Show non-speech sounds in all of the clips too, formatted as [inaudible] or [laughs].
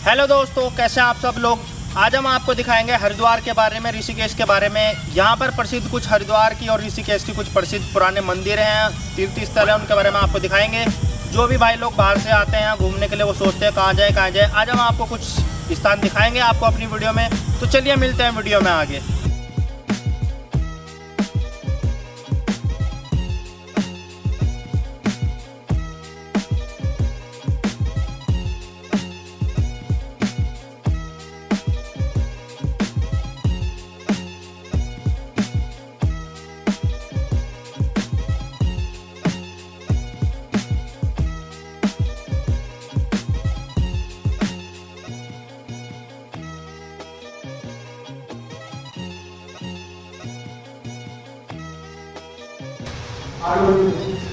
Hello दोस्तों, कैसे आप सब लोग? आज हम आपको दिखाएँगे हरिद्वार के बारे में, ऋषिकेश के बारे में। यहाँ पर प्रसिद्ध कुछ हरिद्वार की और ऋषिकेश की कुछ प्रसिद्ध पुराने मंदिर हैं तीर्थ स्थल हैं, उनके बारे में आपको दिखाएँगे। जो भी भाई लोग बाहर से आते हैं, घूमने के लिए वो सोचते हैं, कहाँ जाए कहाँ जाए। आज हम आपको कुछ स्थान दिखाएँगे आपको अपनी वीडियो में। तो चलिए मिलते हैं वीडियो में आगे।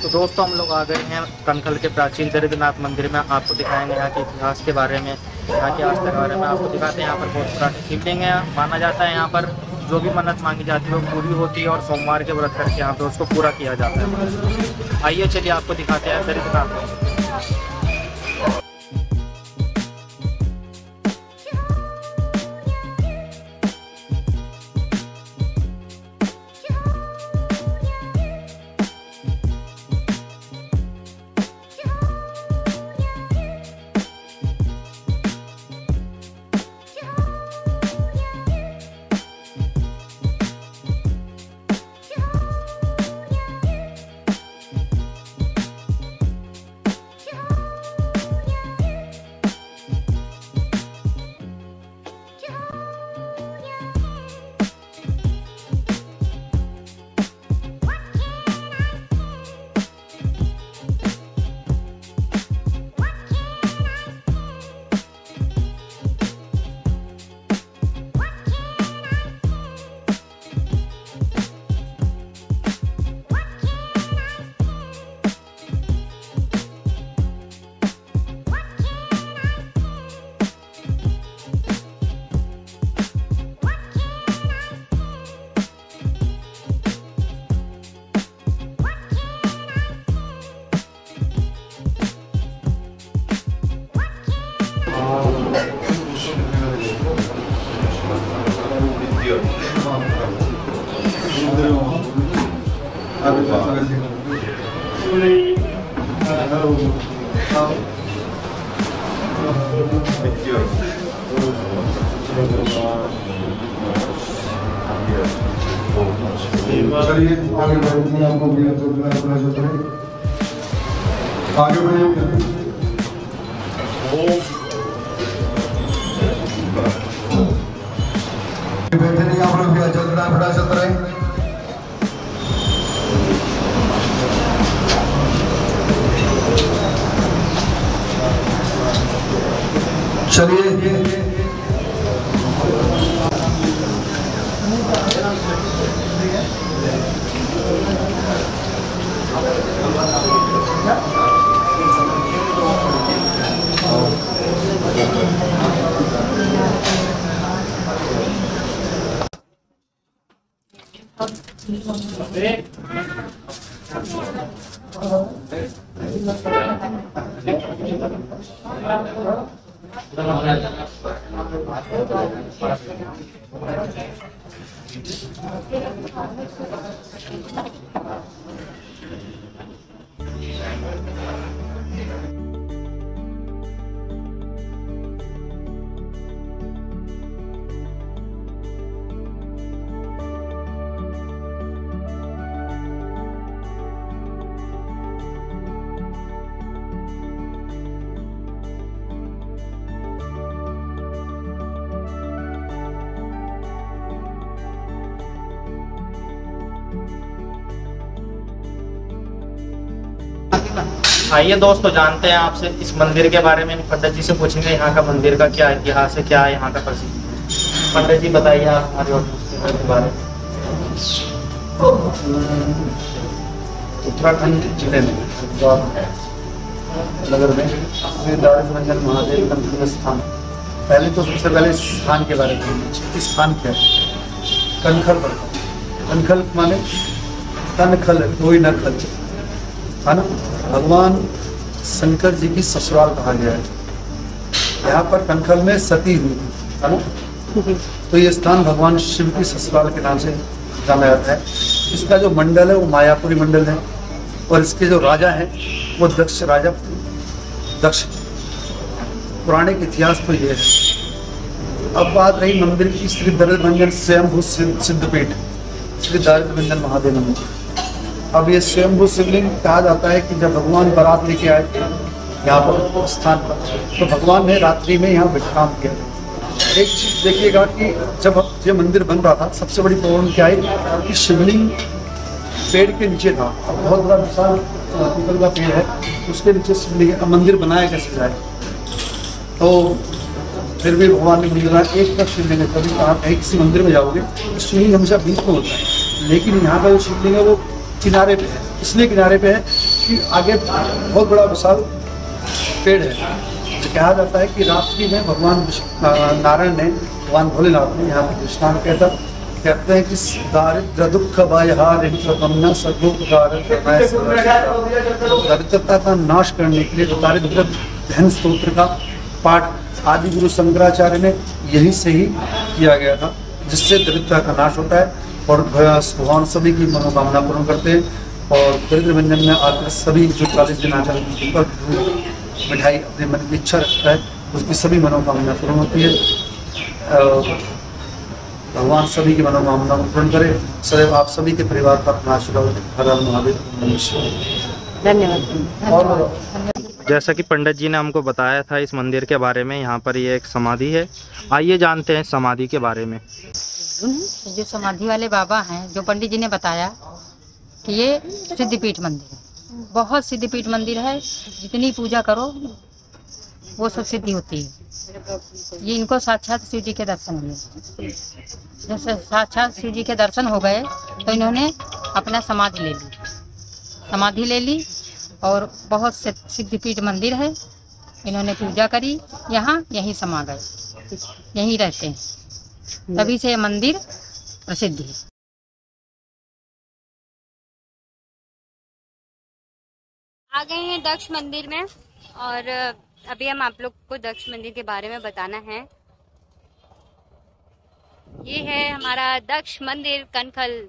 तो दोस्तों हम लोग आ गए हैं कनखल के प्राचीन दरिद्रनाथ मंदिर में। आपको दिखाएँगे यहाँ के इतिहास के बारे में, यहाँ के आस्था के बारे में। आपको दिखाते हैं यहाँ पर बहुत पुरानी शिवलिंग है, माना जाता है यहाँ पर जो भी मन्नत मांगी जाती है वो पूरी होती है और सोमवार के व्रत करके यहाँ पर उसको पूरा किया जाता है। आइए चलिए आपको दिखाते हैं दरिद्रनाथ मंदिर। आइए दोस्तों जानते हैं आपसे इस मंदिर के बारे में। पंडित जी से पूछेंगे, यहाँ का मंदिर का क्या इतिहास है, क्या यहाँ का प्रसिद्ध पंडित जी बताइए आप हमारे के बारे उत्तराखंड ज़िले में नगर में श्री दारिद्रंजन महादेव का स्थान। पहले तो सबसे पहले इस स्थान के बारे में स्थान क्या है? कनखल पर। कनखल माने कनखल कोई न खल है ना? भगवान शंकर जी की ससुराल कहा गया है। यहाँ पर कनखल में सती हुई थी, है ना? तो ये स्थान भगवान शिव की ससुराल के नाम से जाना जाता है। इसका जो मंडल है, वो मायापुरी मंडल है और इसके जो राजा हैं, वो दक्ष राजा, दक्ष। पौराणिक इतिहास तो ये है। अब बात रही मंदिर की श्री दरिद्र भंजन स्वयंभू सिद्धपीठ, श्री दरिद्र भंजन महादेव मंदिर। अब ये स्वयंभू शिवलिंग कहा जाता है कि जब भगवान बारात लेके आए यहाँ पर स्थान पर तो भगवान ने रात्रि में यहाँ विश्राम किया। एक चीज़ देखिएगा कि जब ये मंदिर बन रहा था, सबसे बड़ी प्रॉब्लम क्या है कि शिवलिंग पेड़ के नीचे था। अब बहुत बड़ा विशाल पीपल का पेड़ है, उसके नीचे शिवलिंग, मंदिर बनाया कैसे जाए? तो फिर भी भगवान ने बनाया एक तरफ़ शिवलिंग है कभी आप किसी मंदिर में जाओगे तो शिवलिंग हमेशा बीच में होता है। लेकिन यहाँ का जो शिवलिंग है, वो किनारे पे है। इसलिए किनारे पे है कि आगे बहुत बड़ा विशाल पेड़ है। जो कहा जाता है कि रात्रि में भगवान नारायण ने, भगवान भोलेनाथ ने यहाँ पर स्नान किया था। कहते हैं कि दारिद्र दुख बायहार कमना सदुख दरिद्रता का नाश करने के लिए दारिद्र धन स्त्रोत्र का पाठ आदि गुरु शंकराचार्य ने यहीं से ही किया गया था, जिससे दरिद्रता का नाश होता है। और भगवान सभी की मनोकामना पूर्ण करते हैं और दरिद्र व्यंजन में आकर सभी जो चालीस दिन पर मिठाई अपने मन की इच्छा रखता है उसकी सभी मनोकामना पूर्ण होती है। भगवान सभी की मनोकामना को पूर्ण करे। सदैव आप सभी के परिवार पर अपना आशीर्वाद हर शिवाय। धन्यवाद। और जैसा कि पंडित जी ने हमको बताया था इस मंदिर के बारे में यहाँ पर ये एक समाधि है। आइए जानते हैं समाधि के बारे में। जो समाधि वाले बाबा हैं, जो पंडित जी ने बताया कि ये सिद्धपीठ मंदिर है। बहुत सिद्धपीठ मंदिर है, जितनी पूजा करो, वो सब सिद्धि होती है। ये इनको साक्षात शिव जी के दर्शन हुए। जैसे साक्षात शिव जी के दर्शन हो गए तो इन्होंने अपना समाधि ले ली। समाधि ले ली और बहुत सिद्ध- सिद्धपीठ मंदिर है। इन्होंने पूजा करी, यहाँ यहीं समा गए, यहीं रहते हैं। तभी से ये मंदिर प्रसिद्ध है। आ गए हैं दक्ष मंदिर में और अभी हम आप लोग को दक्ष मंदिर के बारे में बताना है। ये है हमारा दक्ष मंदिर कनखल।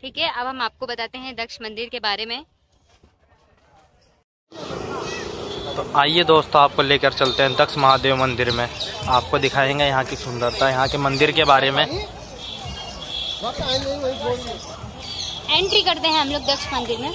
ठीक है अब हम आपको बताते हैं दक्ष मंदिर के बारे में। तो आइए दोस्तों, आपको लेकर चलते हैं दक्ष महादेव मंदिर में। आपको दिखाएँगे यहाँ की सुंदरता, यहाँ के मंदिर के बारे में। एंट्री करते हैं हम लोग दक्ष मंदिर में।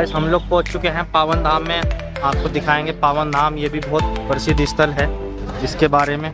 गाइस हम लोग पहुँच चुके हैं पावन धाम में। आपको दिखाएँगे पावन धाम, ये भी बहुत प्रसिद्ध स्थल है, इसके बारे में।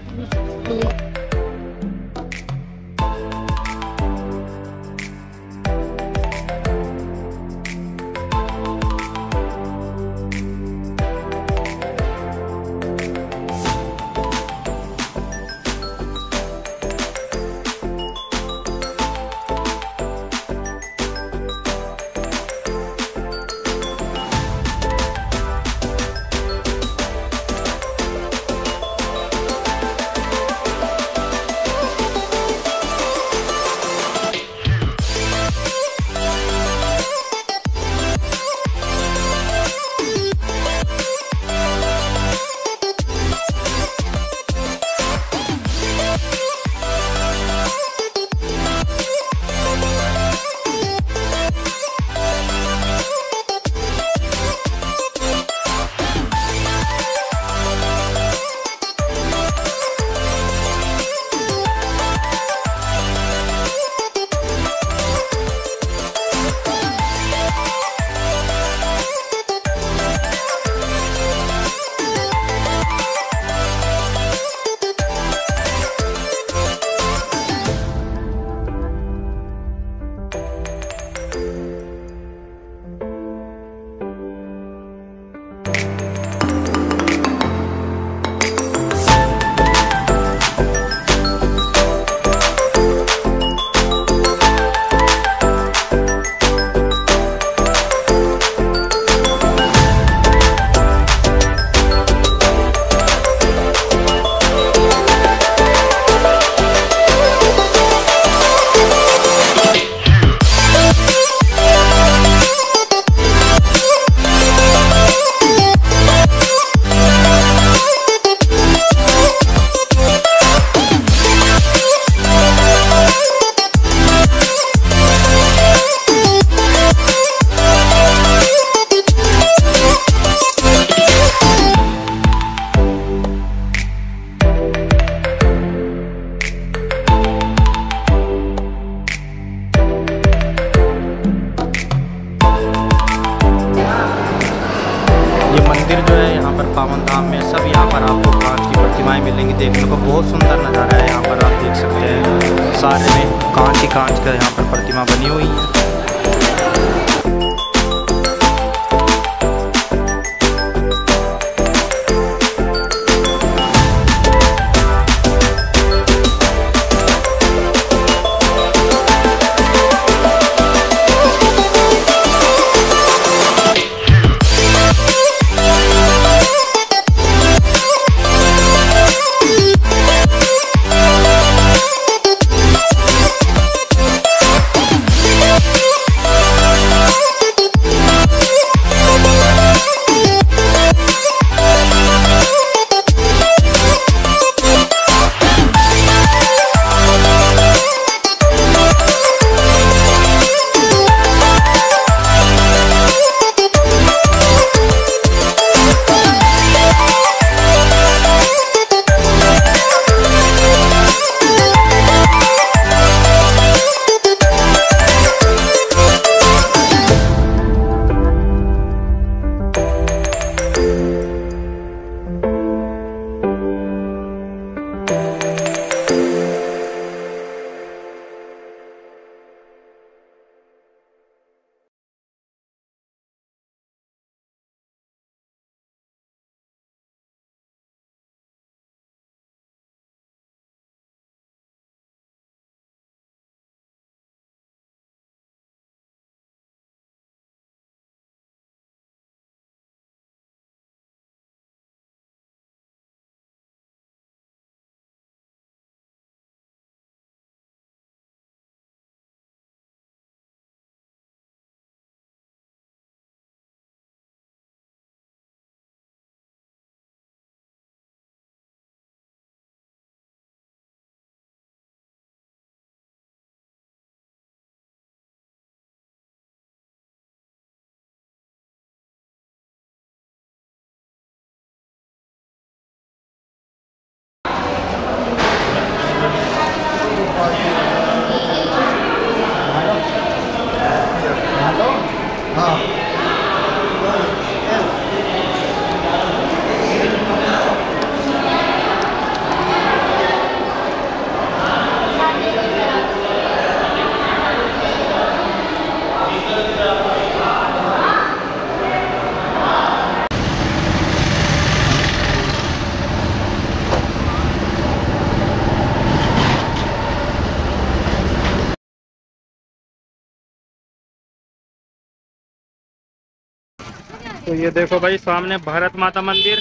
ये देखो भाई, सामने भारत माता मंदिर।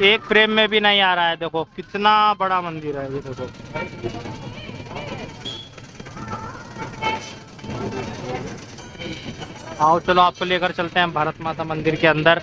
एक फ्रेम में भी नहीं आ रहा है, देखो, कितना बड़ा मंदिर है ये देखो। आओ, चलो, आपको लेकर चलते हैं भारत माता मंदिर के अंदर।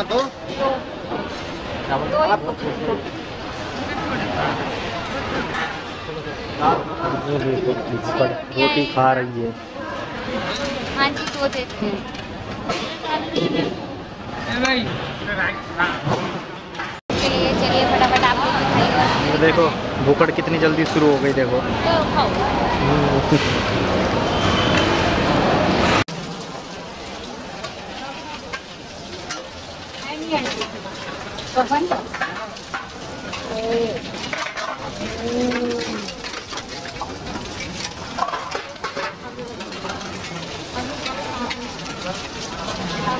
कितना दो तो? रोटी खा रही है। हाँ जी तो देते देखो भूखड़ कितनी जल्दी शुरू हो गई देखो।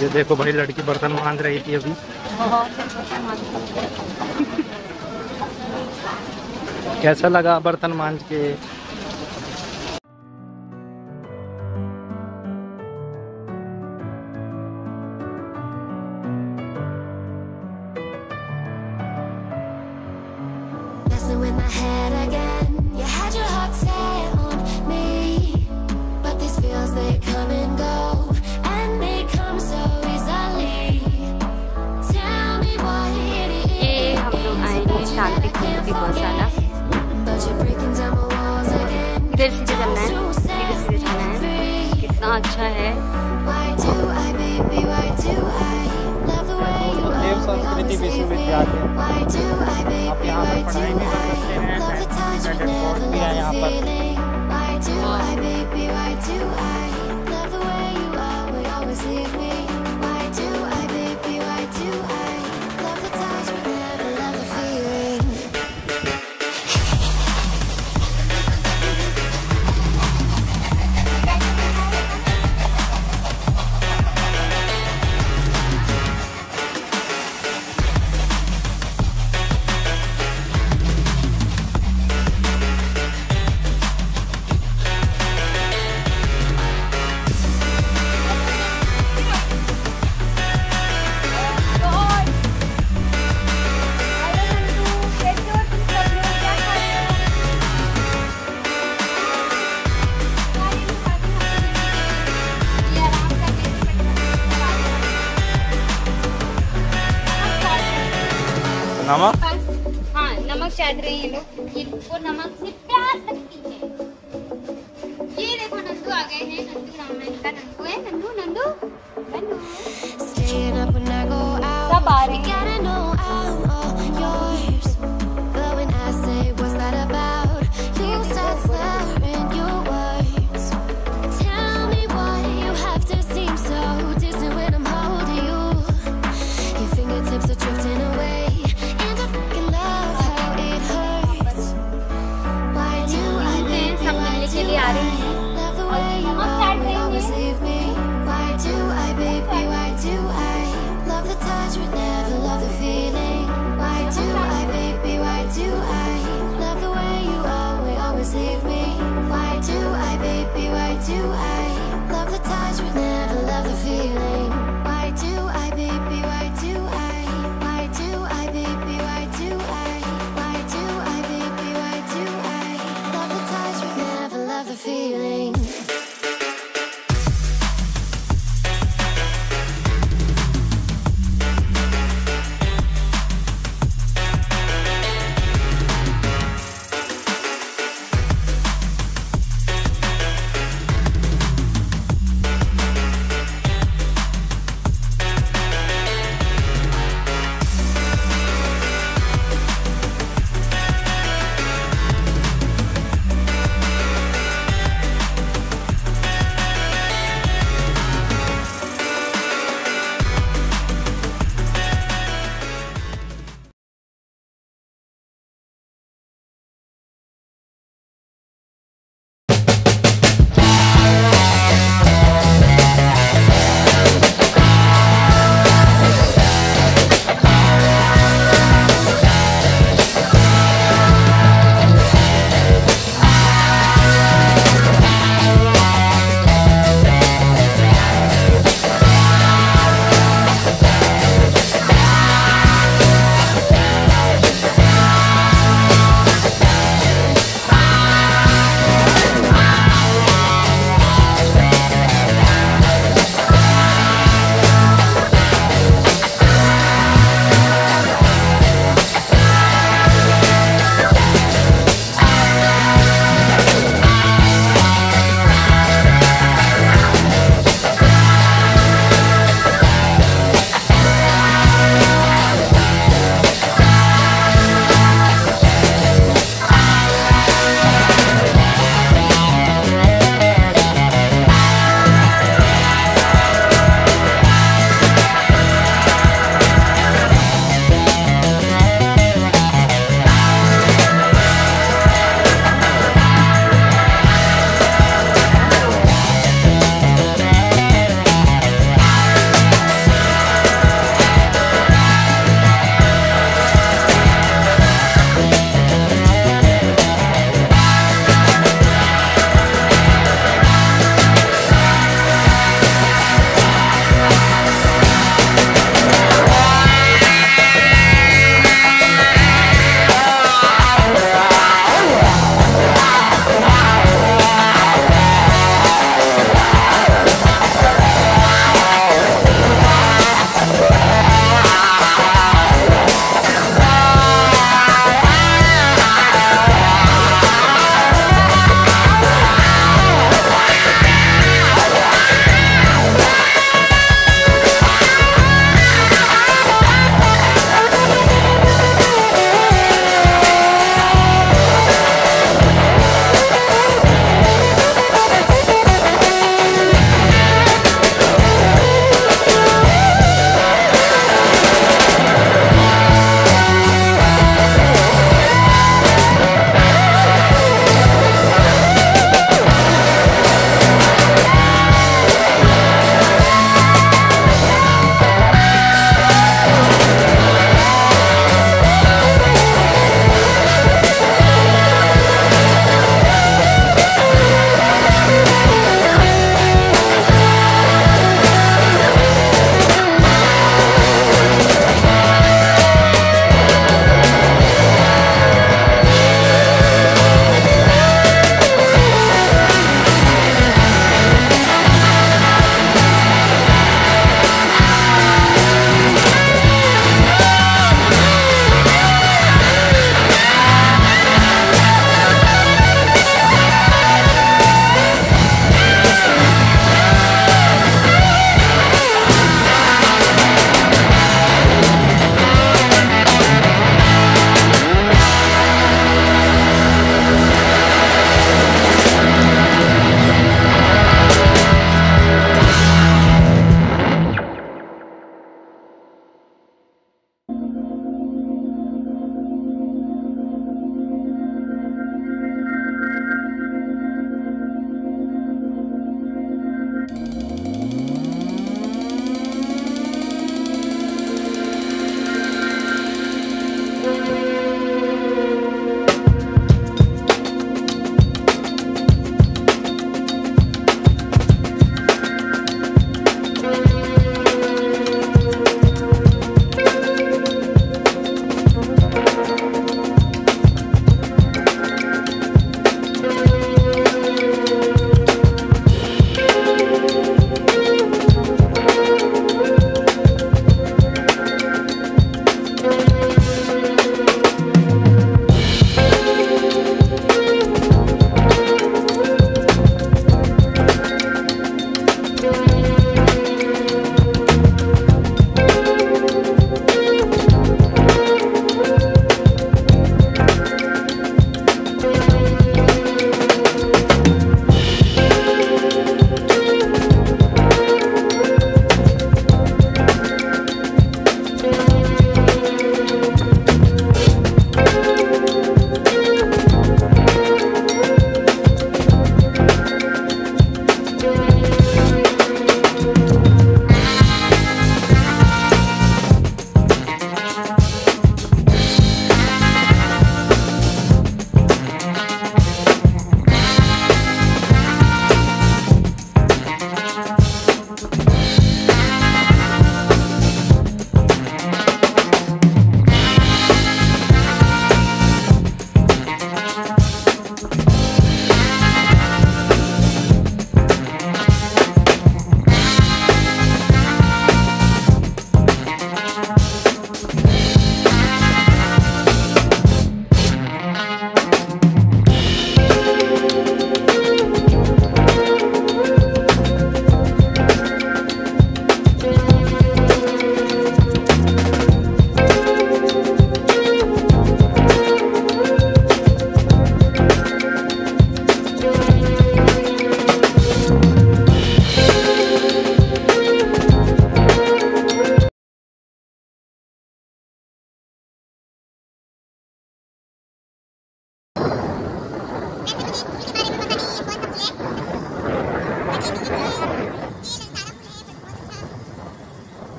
ये देखो भाई लड़की बर्तन मांग रही थी अभी। [laughs] कैसा लगा बर्तन मांझ के?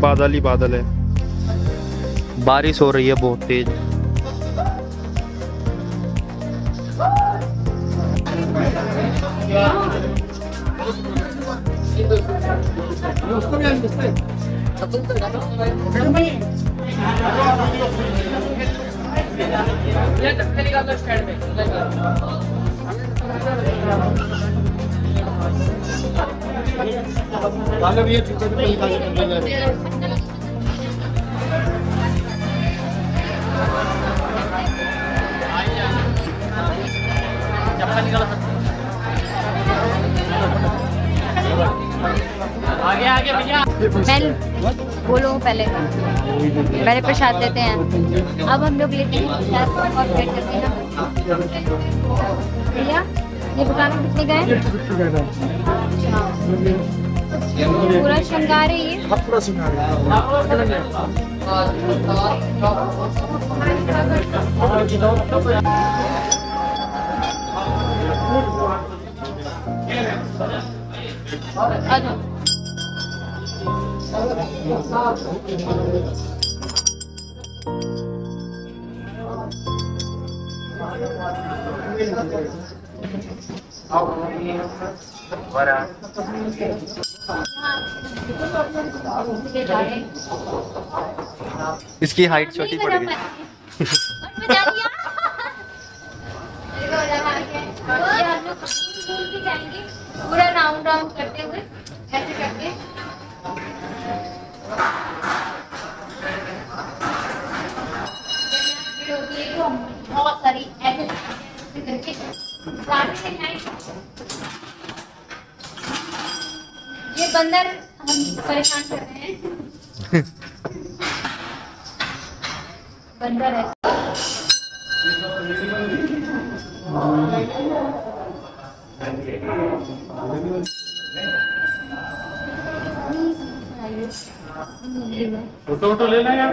बादल ही बादल है। बारिश हो रही है बहुत तेज। लेते हैं प्रसाद और वेट करते हैं भैया ये दुकान कितने गए? अच्छा। पूरा श्रृंगार है ये? आ जाओ इसकी हाइट छोटी पड़ गई। [laughs] पूरा राउंड राउंड करते हुए ऐसे करके बहुत सारी ऐसे ऐसे करके सारे दिखाएँ। ये बंदर हम परेशान कर रहे हैं। बंदर है। फ़ोटो वोटो लेना यार।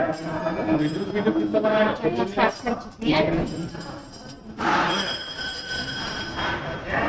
वीडियो वीडियो कितना बनाया स्टार्ट कर चुकी है।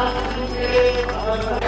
Gracias.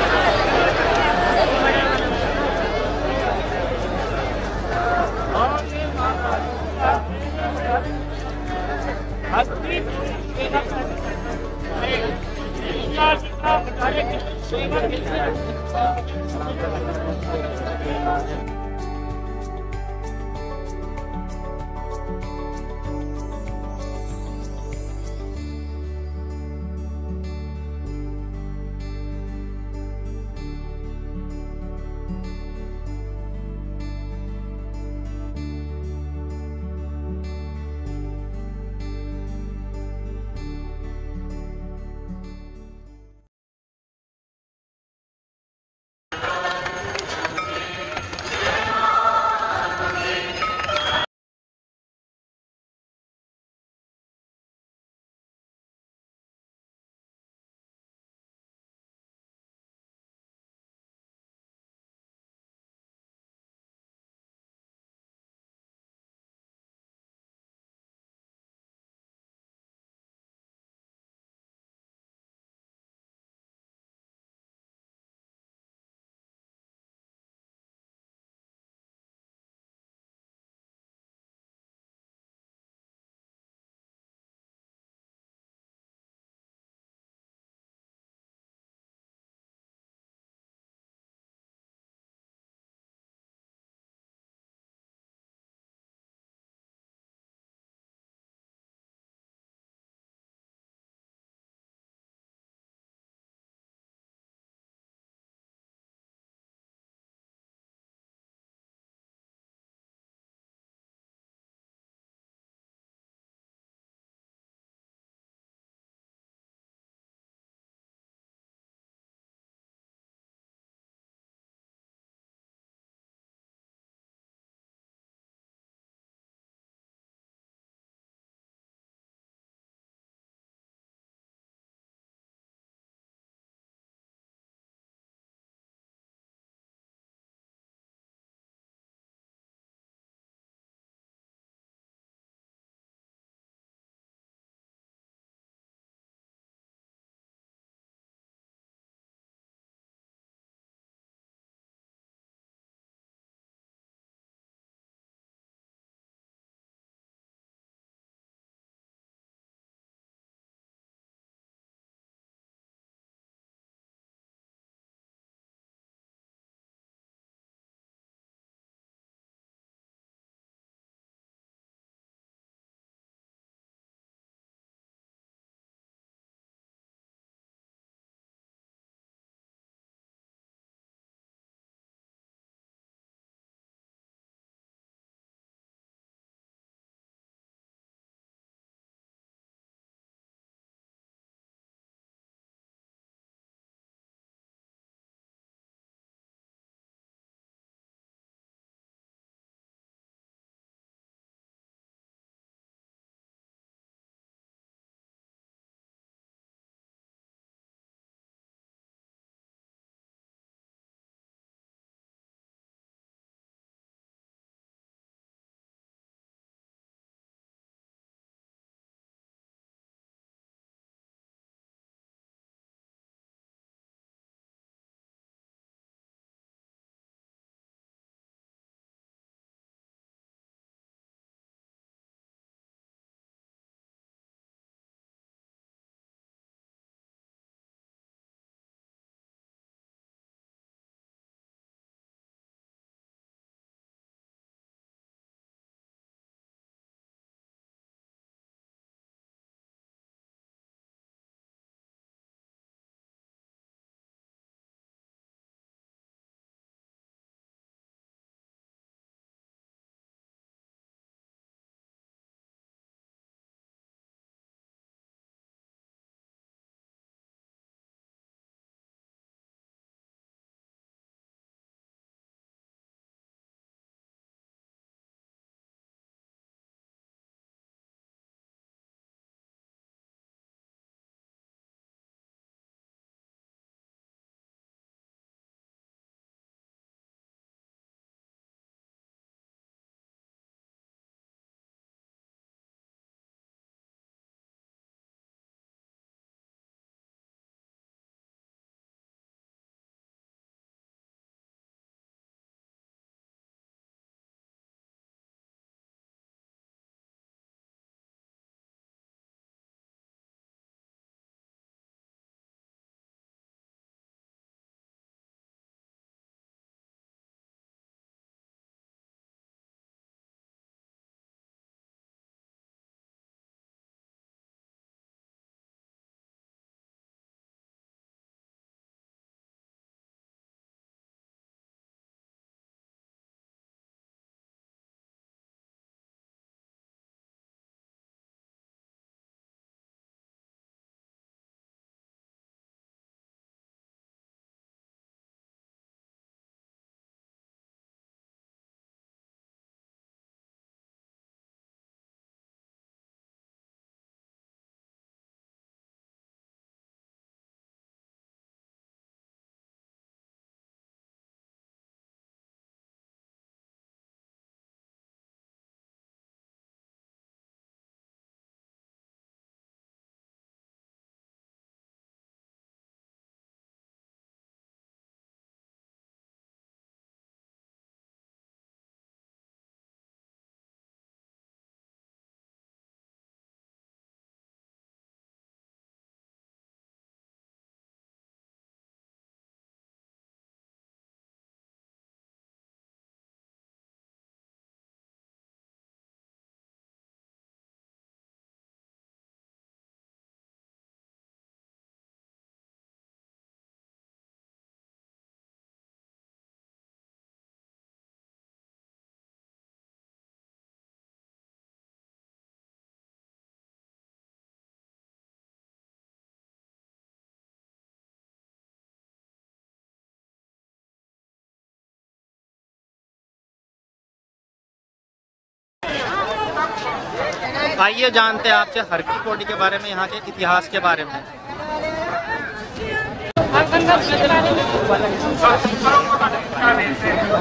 आइए जानते हैं आपसे हर की पौड़ी के बारे में यहाँ के इतिहास के बारे में।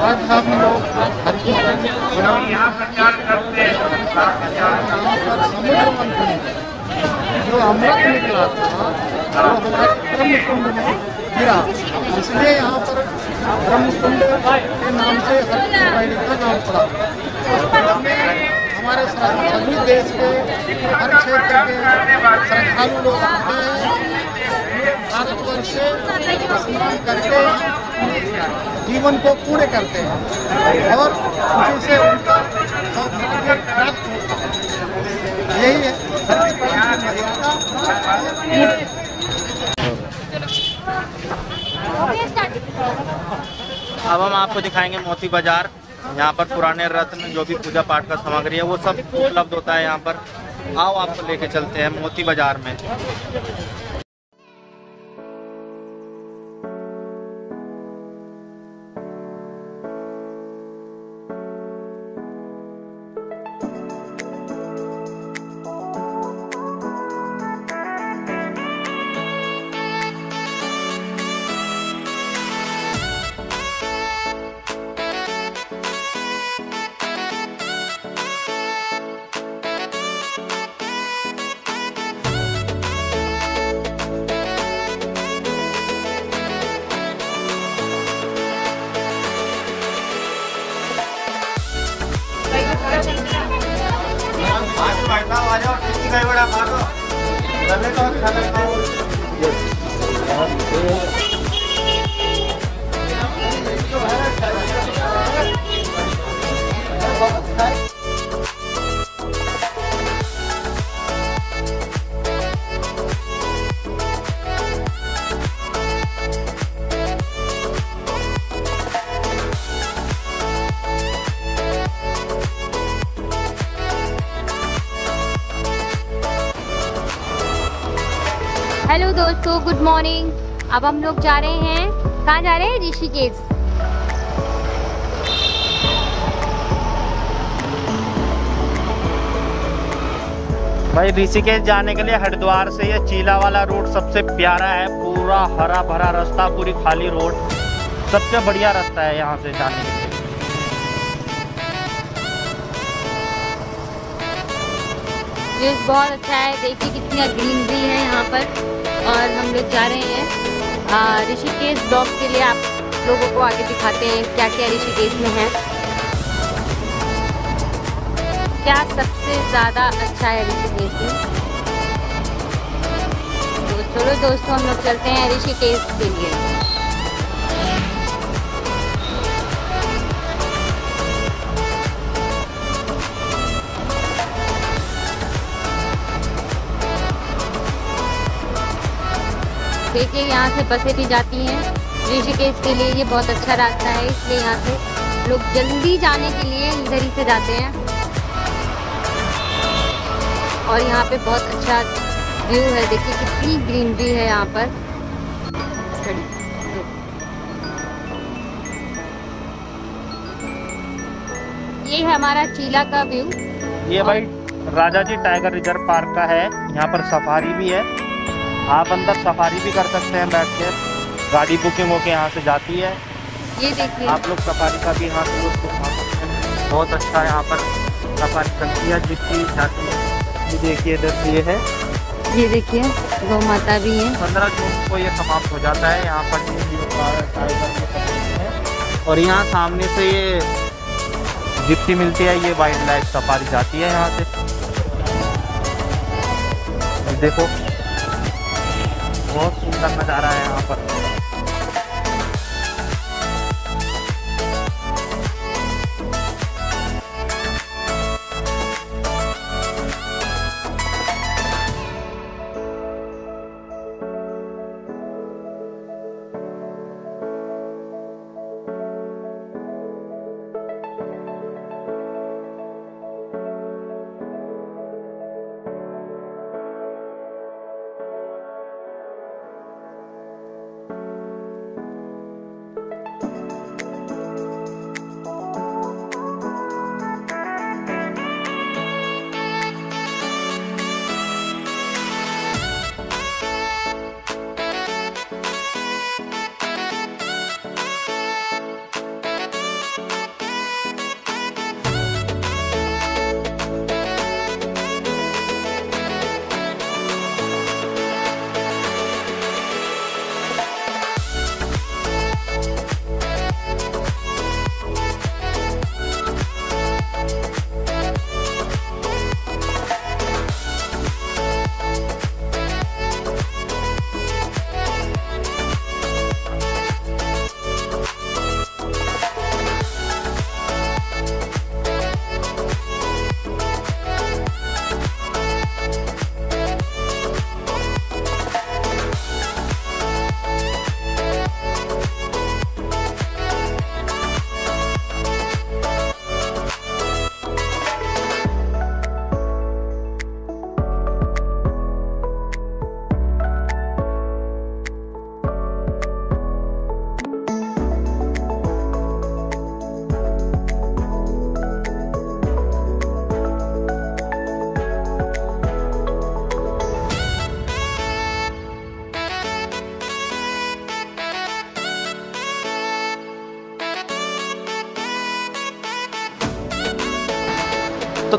आज हम लोग हर की समुद्र मंथन जो अमृत निकला था वो हमारे ब्रह्मकुंड में गिरा। इसलिए यहाँ पर ब्रह्मकुंड के नाम से हर का नाम पड़ा। हमारे सभी देश के हर क्षेत्र के श्रद्धालु लोग आते हैं। स्नान करके जीवन को पूरे करते हैं और उसी से उनका सौभाग्य प्राप्त होता है। यही है। मर्यादा अब हम आपको दिखाएँगे मोती बाज़ार। यहाँ पर पुराने रत्न, जो भी पूजा पाठ का सामग्री है, वो सब उपलब्ध होता है यहाँ पर। आओ आपको लेके चलते हैं मोती बाज़ार में। गुड मॉर्निंग अब हम लोग जा रहे हैं। कहाँ जा रहे हैं? ऋषिकेश। भाई ऋषिकेश जाने के लिए हरिद्वार से ये चीला वाला रोड सबसे प्यारा है। पूरा हरा भरा रास्ता पूरी खाली रोड सबसे बढ़िया रास्ता है यहाँ से जाने के लिए। बहुत अच्छा है। देखिए कितनी ग्रीनरी है यहाँ पर। और हम लोग जा रहे हैं ऋषिकेश ब्लॉग के लिए आप लोगों को आगे दिखाते हैं क्या क्या ऋषिकेश में है। क्या सबसे ज़्यादा अच्छा है ऋषिकेश में? तो चलो दोस्तों, हम लोग चलते हैं ऋषिकेश के लिए। देखिए, यहाँ से बसें भी जाती हैं। ऋषिकेश के लिए ये बहुत अच्छा रास्ता है, इसलिए यहाँ से लोग जल्दी जाने के लिए इधर ही से जाते हैं। और यहाँ पे बहुत अच्छा व्यू है, देखिए कितनी ग्रीनरी है यहाँ पर। ये है हमारा चीला का व्यू। ये भाई Rajaji tiger reserve park का है, यहाँ पर सफारी भी है। आप अंदर सफारी भी कर सकते हैं बैठ के। गाड़ी बुकिंग होके यहाँ से जाती है। ये देखिए। आप लोग सफारी का भी यहाँ से उठा सकते हैं। बहुत अच्छा यहाँ पर सफारी चलती है जिसकी जाती है। ये देखिए इधर ये है। ये देखिए गौ माता भी है। पंद्रह जून को ये समाप्त हो जाता है। यहाँ पर और यहाँ सामने से ये जिप्सी मिलती है ये वाइल्ड लाइफ सफारी जाती है यहाँ से। देखो। बहुत सुंदर नज़ारा है यहाँ पर।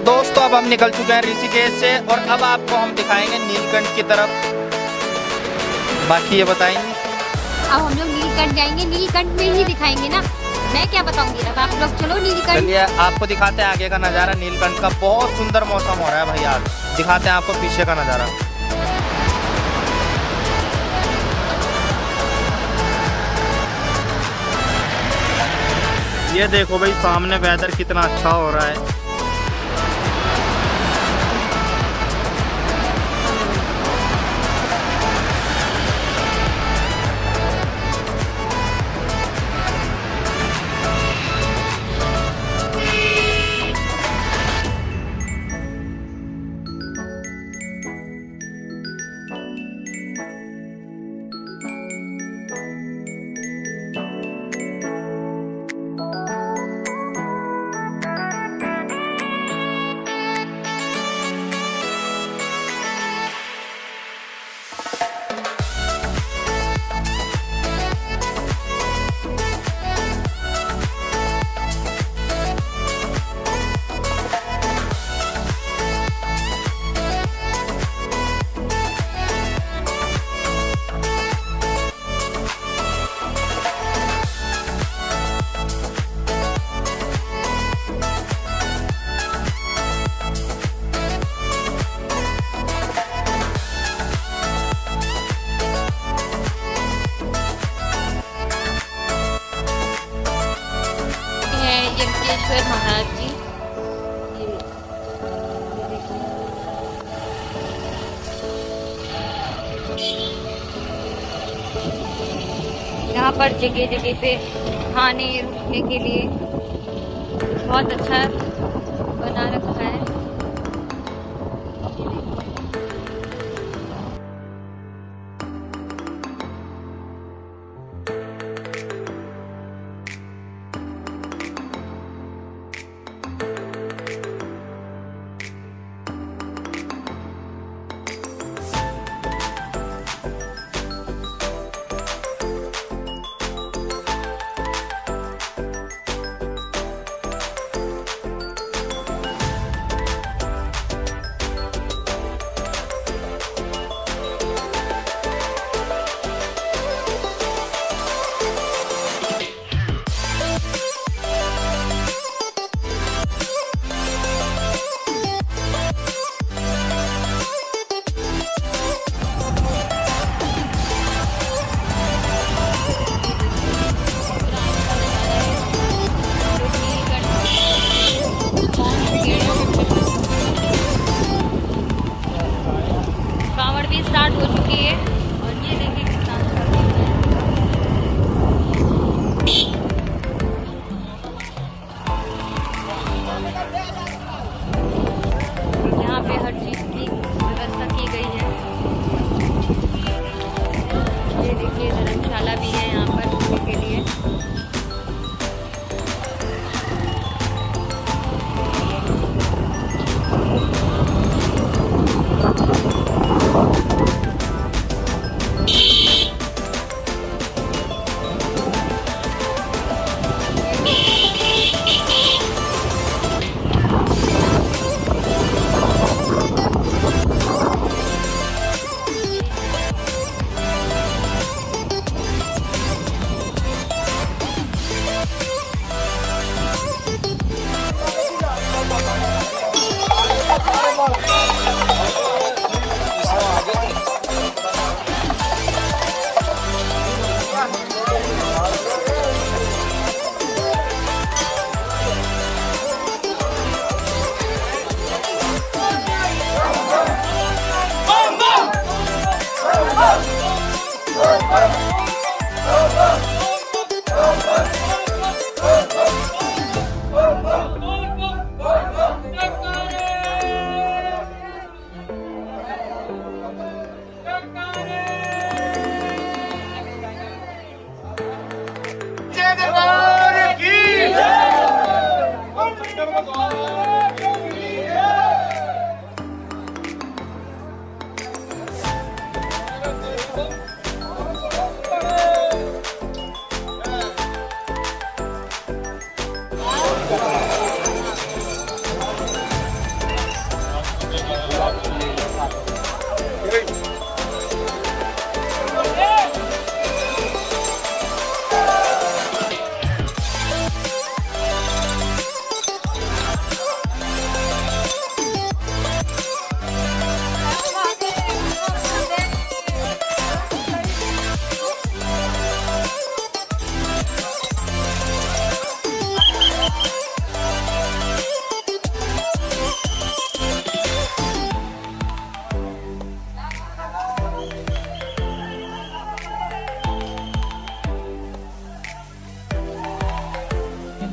दोस्तों अब हम निकल चुके हैं ऋषिकेश से और अब आपको हम दिखाएँगे नीलकंठ की तरफ़। बाकी ये बताएँगे। अब हम लोग नीलकंठ जाएँगे। नीलकंठ में ही दिखाएँगे ना। मैं क्या बताऊँगी अब आप लोग चलो नीलकंठ। चलिए आपको दिखाते हैं आगे का नज़ारा। नीलकंठ का बहुत सुंदर मौसम हो रहा है भाई आज। दिखाते हैं आपको पीछे का नज़ारा। ये देखो भाई सामने वेदर कितना अच्छा हो रहा है है। जगह जगह पे खाने रुकने के लिए। बहुत अच्छा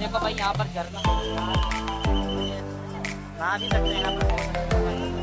देखो भाई यहाँ पर झरना भी सकते हैं यहाँ पर।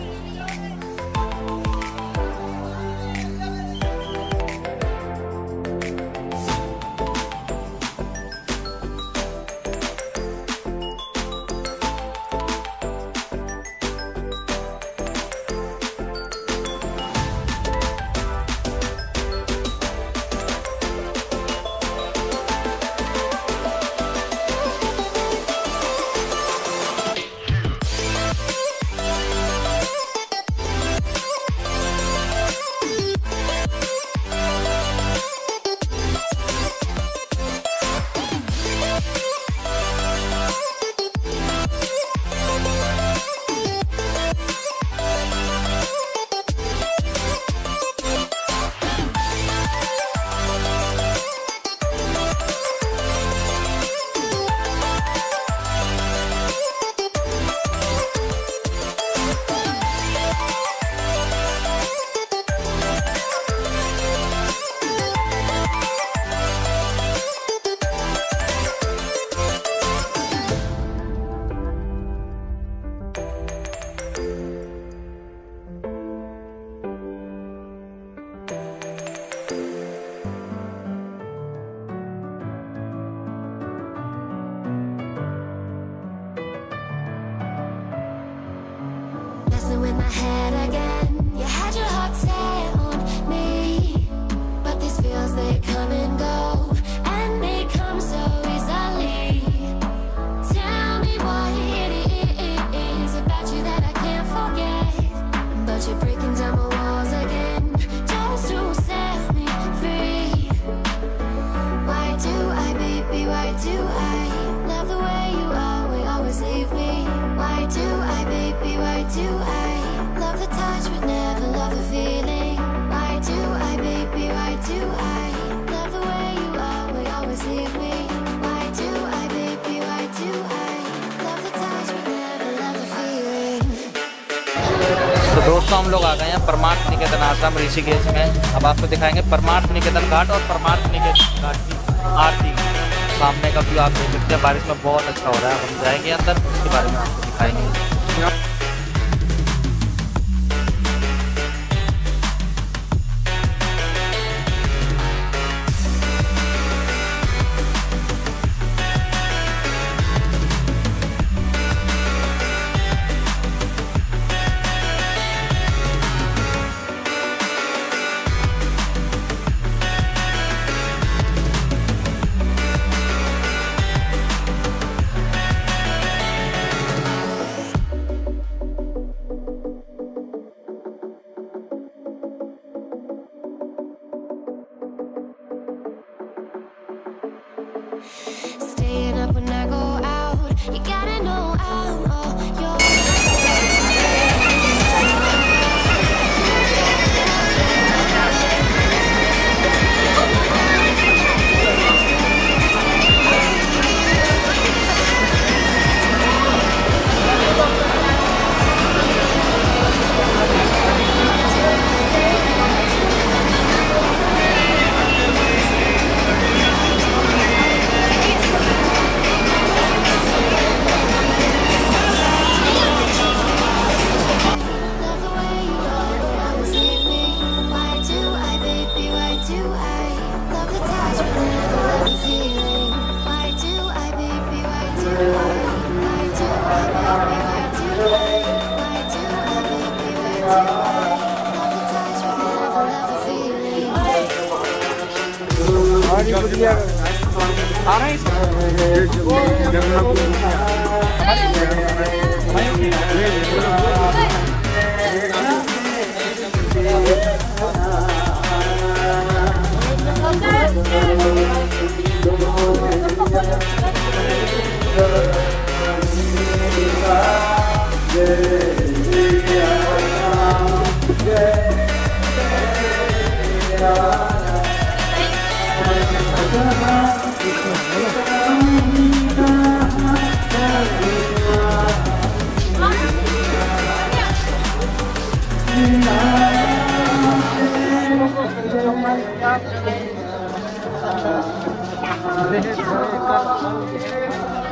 दोस्तों हम लोग आ गए हैं परमार्थ निकेतन आश्रम, ऋषिकेश में अब आपको तो दिखाएँगे परमार्थ निकेतन घाट और परमार्थ निकेतन घाट की आरती। सामने का व्यू आप देख सकते हैं, बारिश में बहुत अच्छा हो रहा है, हम जाएँगे अंदर। उसके बारे में आपको दिखाएँगे।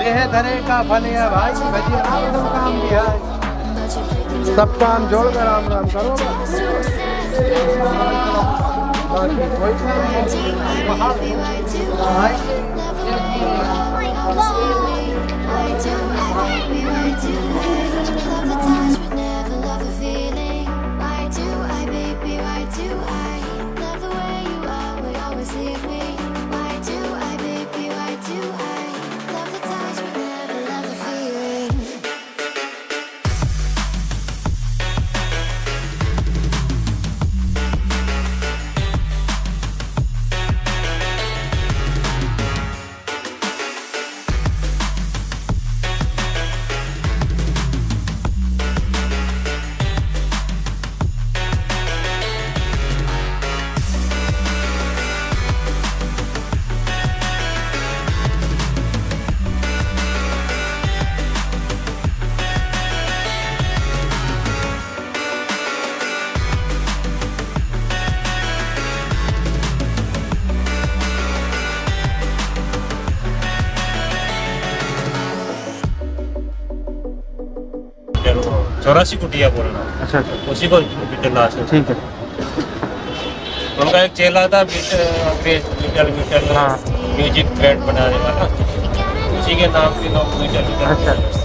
देह धरे का फल है भाई भजी राम काम दिया सब काम जोड़ कर। राम राम करो बाकी कोई चौरासी कुटिया बोलना अच्छा अच्छा उसी को बीटल लाश ठीक है उनका एक चेला था बीटल बीटल हाँ। म्यूज़िक बैंड बनाने वाला उसी के नाम के लोग बीटल अच्छा